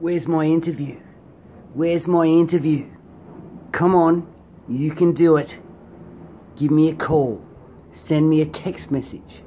Where's my interview? Where's my interview? Come on, you can do it. Give me a call. Send me a text message.